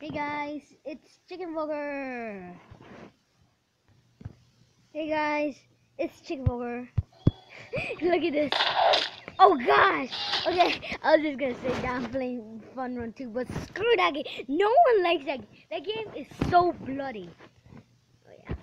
Hey guys, it's Chicken Burger. Hey guys, it's Chicken Burger. Look at this. Oh gosh. Okay, I was just gonna say that I'm playing Fun Run 2, but screw that game. No one likes that. game. That game is so bloody. Oh yeah.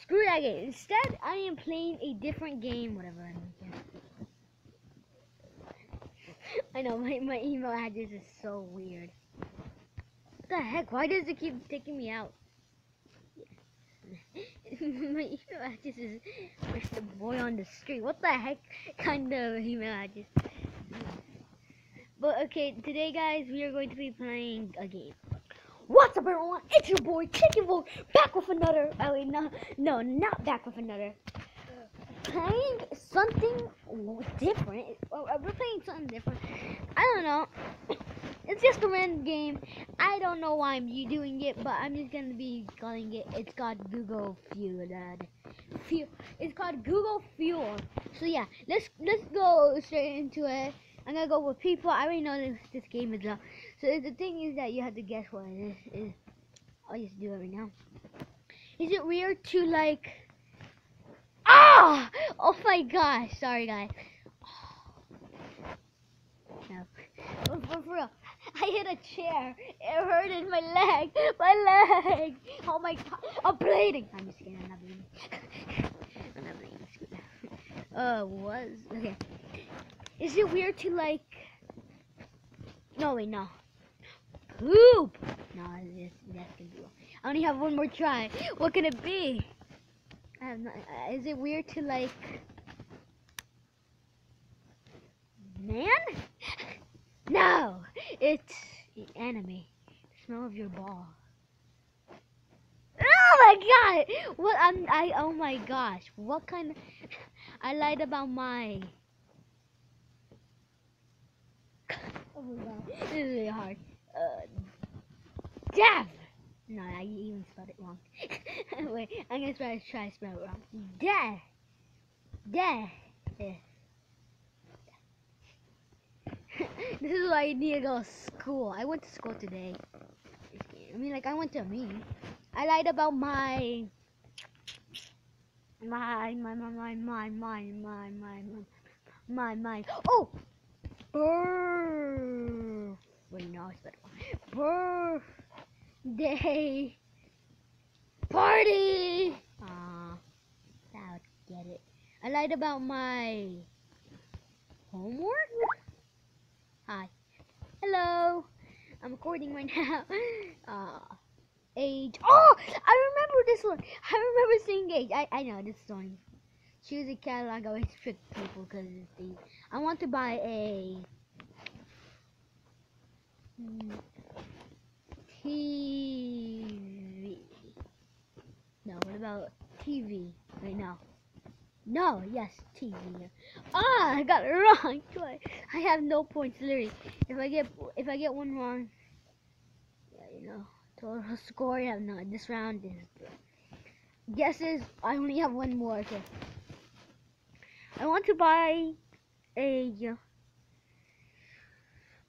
Screw that game. Instead, I am playing a different game. Whatever. I care. I know my my email address is so weird. The heck? Why does it keep taking me out? my email address is Mr. Boy on the Street. What the heck kind of email address? But okay, today guys, we are going to be playing a game. What's up everyone? It's your boy Chicken Boy back with another. Oh wait, no, no, not back with another. Playing something different. We're playing something different. I don't know. It's just a random game. I don't know why I'm doing it, but I'm just gonna be calling it. It's called Google Feud. Feud. It's called Google Feud. So yeah, let's let's go straight into it. I'm gonna go with people. I already know this, this game is up. So the thing is that you have to guess what it is. is I'll just do it right now. Is it weird to like? Ah! Oh my gosh! Sorry guys. No. For, for, for real. I hit a chair. It hurted my leg. My leg. Oh my god. I'm bleeding. I'm just kidding. I'm not bleeding. I'm not bleeding. Uh, was okay. Is it weird to like? No, wait, no. Poop. No, this that's gonna be. Wrong. I only have one more try. What can it be? Uh, is it weird to like? Man? It's enemy. The smell of your ball. Oh my god! What I'm I oh my gosh. What kind of I lied about my Oh my god. This is really hard. Uh Dev! No, I even spelled it wrong. Wait, I'm gonna try, try to spell it wrong. Death. Death. This is why I need to go to school. I went to school today. I mean, like, I went to me. I lied about my. My, my, my, my, my, my, my, my, my, my. Oh! Birth. Wait, no, it's better. Birthday. Party! Aw. That would get it. I lied about my homework? Hi. Hello. I'm recording right now. Uh, age. Oh, I remember this one. I remember seeing age. I, I know this song. Choose a catalog. I always trick people because the. I want to buy a. TV. No, what about TV? Right now. No, yes, TV. Ah, I got it wrong. I have no points, literally. If I get if I get one wrong, yeah, you know, total score. I have no. This round is guesses. I only have one more. Okay. I want to buy a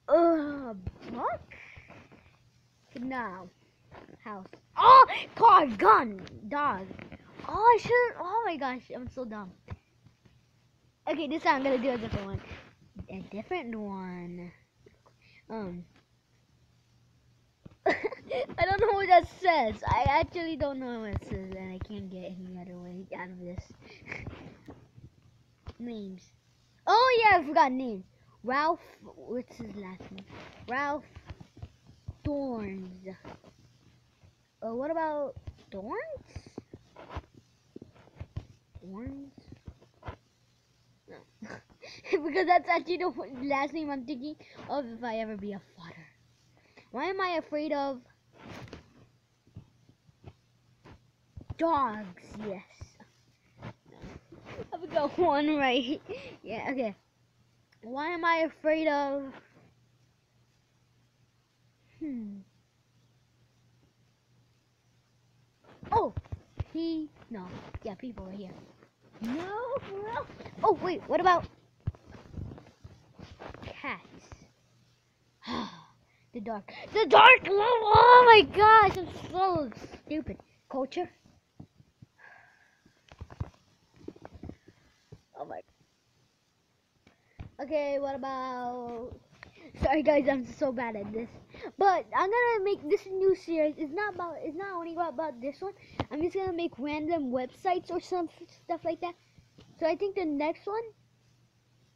uh book. Now, house. Oh, car, gun, dog. Oh, I should. Oh my gosh, I'm so dumb. Okay, this time I'm gonna do a different one. A different one. Um. I don't know what that says. I actually don't know what it says, and I can't get any other way out of this. Names. Oh yeah, I forgot names. Ralph. What's his last name? Ralph Thorns. Uh, what about Thorns? Thorns? Because that's actually the last name I'm thinking of if I ever be a father. Why am I afraid of dogs? Yes. I've got one right. Yeah, okay. Why am I afraid of Hmm. Oh, he no. Yeah, people are here. No, bro. Oh wait, what about cats? The dark. The dark. Oh my gosh, I'm so stupid. Culture. Oh my. Okay, what about? Sorry guys, I'm so bad at this. But I'm gonna make this new series. It's not about. It's not only about this one. I'm just gonna make random websites or some stuff like that. So I think the next one.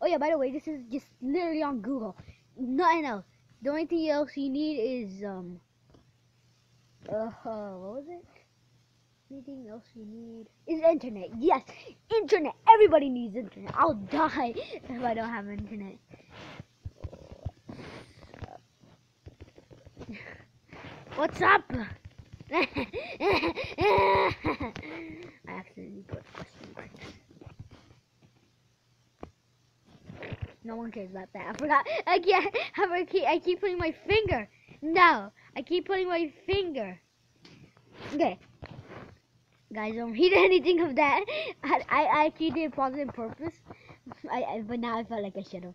Oh yeah, by the way, this is just literally on Google. Nothing else. The only thing else you need is um. Uh, what was it? Anything else you need is internet. Yes, internet. Everybody needs internet. I'll die if I don't have internet. What's up? I accidentally put question marks. No one cares about that. I forgot. I can't. I keep. I keep putting my finger. No, I keep putting my finger. Okay. Guys, don't anything of that. I, I actually did it on purpose. I, I, but now I felt like I should have.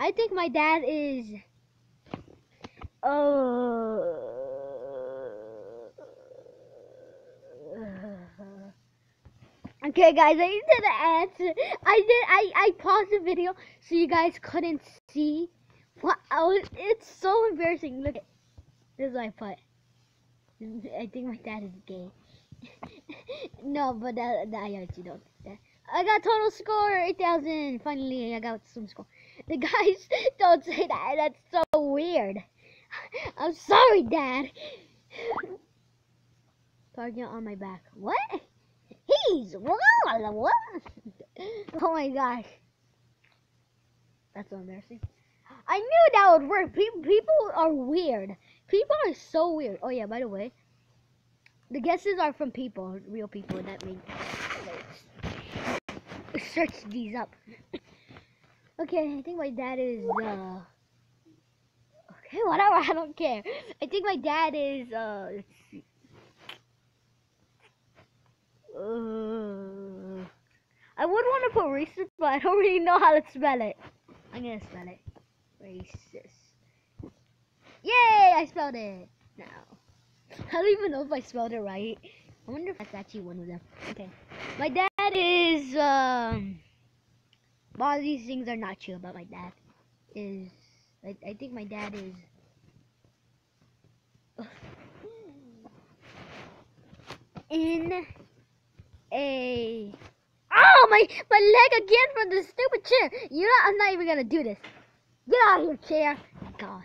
I think my dad is. Oh. Okay, guys, I did the answer. I did. I I paused the video so you guys couldn't see. What? I it's so embarrassing. Look, at this is I put. I think my dad is gay. no, but that, that I actually don't that. I got total score 8,000. Finally, I got some score. The guys don't say that. That's so weird. I'm sorry, Dad. Target on my back. What? He's what? Oh my gosh. That's so embarrassing. I knew that would work. People, people are weird. People are so weird. Oh yeah, by the way, the guesses are from people, real people that make. Search these up. okay, I think my dad is. uh... Whatever. I don't care. I think my dad is. uh... Uh, I would want to put racist, but I don't really know how to spell it. I'm gonna spell it. Racist. Yay! I spelled it. Now. I don't even know if I spelled it right. I wonder if that's actually one of them. Okay. My dad is, um... A lot of these things are not true about my dad. Is... I, I think my dad is... In a... Oh, my, my leg again from the stupid chair. You know, I'm not even gonna do this. Get out of here, chair. God.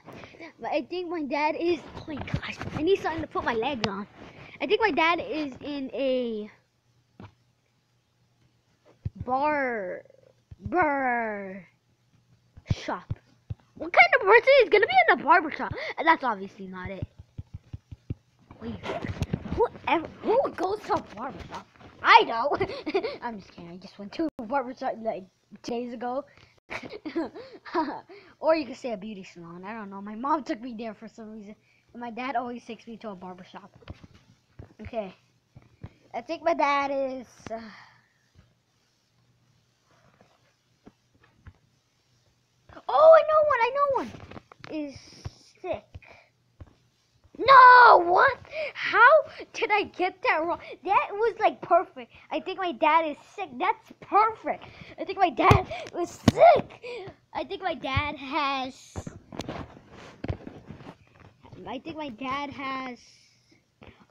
But I think my dad is. Oh my gosh. I need something to put my legs on. I think my dad is in a bar bar shop. What kind of person is gonna be in a barber shop? And that's obviously not it. Wait, whoever who goes to a barber shop? I don't. I'm just kidding. I just went to a barber shop like days ago. or you could say a beauty salon. I don't know. My mom took me there for some reason. And my dad always takes me to a barber shop. Okay. I think my dad is... Uh, oh, I know one. I know one. Is sick. No, what? How did I get that wrong? That was like perfect. I think my dad is sick. That's perfect. I think my dad was sick. I think my dad has. I think my dad has.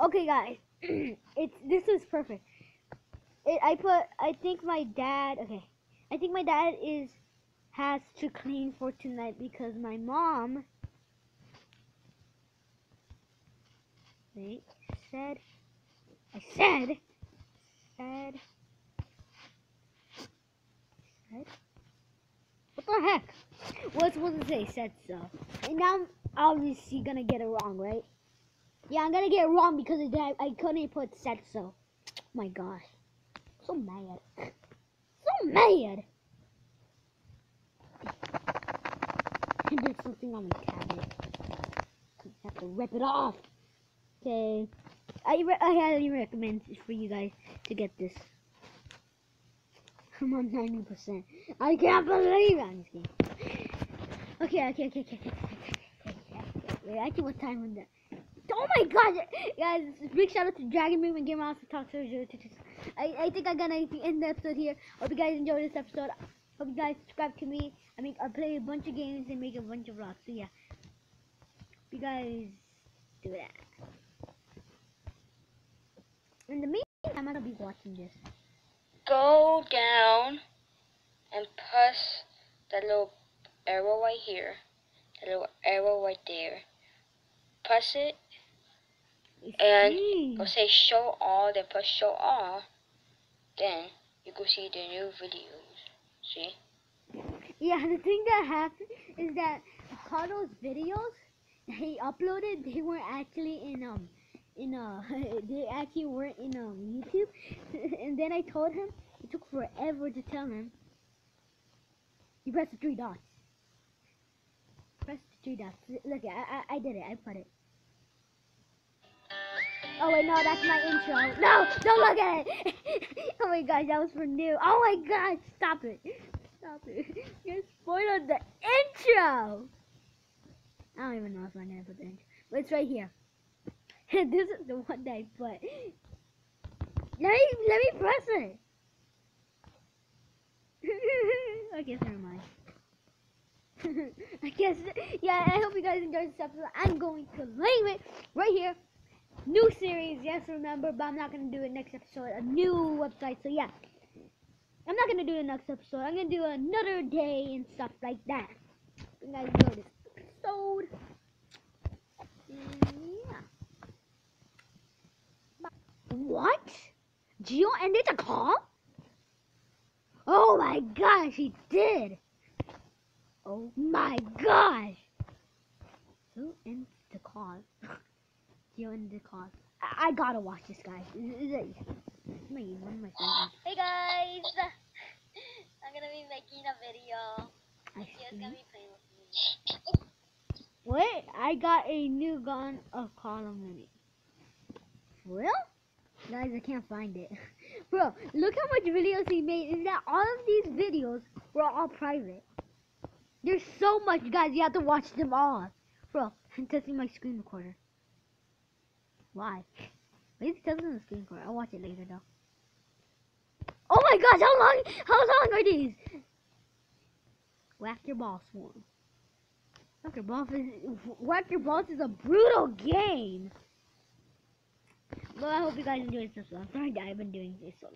Okay, guys. it's this is perfect. It, I put. I think my dad. Okay. I think my dad is has to clean for tonight because my mom Wait, said, I said, said, said, what the heck? What's supposed to say said so? And now I'm obviously gonna get it wrong, right? Yeah, I'm gonna get it wrong because I, I couldn't put said so. Oh my gosh. So mad. So mad. There's something on the cabinet. I have to rip it off. Okay. I, I highly recommend for you guys to get this. I'm on 90%. I can't believe I'm just kidding. Okay, okay, okay, okay, okay, okay, okay. Wait, actually, what time was that? Oh my god, guys! Big shout out to Dragon Movement Game House Talk to I I think I'm gonna end the episode here. Hope you guys enjoyed this episode. Hope you guys subscribe to me. I mean, I play a bunch of games and make a bunch of vlogs. So yeah, Hope you guys do that. In the meantime, I'm gonna be watching this. Go down and press that little arrow right here, the little arrow right there. Press it and it'll say show all, then press show all. Then you can see the new videos. Yeah, the thing that happened is that Carlos videos he uploaded they weren't actually in um in uh they actually weren't in um YouTube. And then I told him it took forever to tell him you press the three dots. Press the three dots. Look I, I, I did it. I put it Oh wait, no, that's my intro. No, don't look at it. oh my gosh, that was for new. Oh my gosh, stop it. Stop it. You spoiled the intro. I don't even know if I'm gonna put the intro, but it's right here. this is the one that I put. Let me let me press it. I guess never mind. I guess yeah. I hope you guys enjoyed this episode. I'm going to leave it right here new series, yes, remember, but I'm not to do it next episode. A new website, so yeah. I'm not to do the next episode. I'm to do another day and stuff like that. You guys enjoy this episode. Yeah. What? Geo ended the call? Oh my gosh, he did. Oh my gosh. Who ends the call? in the car. I, I gotta watch this, guys. Is it my one of my favorites? Hey guys, I'm gonna be making a video. Gio's gonna be playing with me. Wait, I got a new gun of Call of Duty. Real? Guys, I can't find it. Bro, look how much videos he made. Is that all of these videos were all private? There's so much, guys. You have to watch them all. Bro, I'm testing my screen recorder. Why? Maybe it tells in the screen. I'll watch it later though. Oh my gosh, how long how long are these? Whack your boss one. Whack your boss is Whack your boss is a brutal game. Well I hope you guys enjoyed this one. I'm sorry that I've been doing this so long.